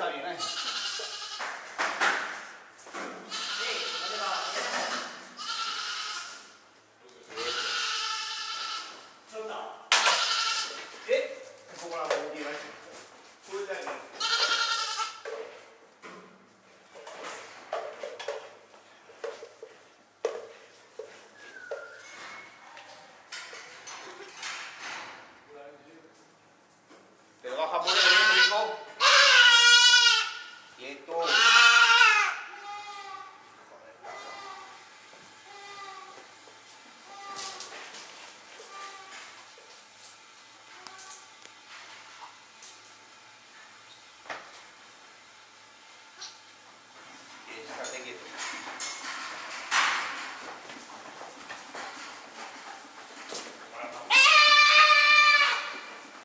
したりね。え OB っ。Tá, Obrigado.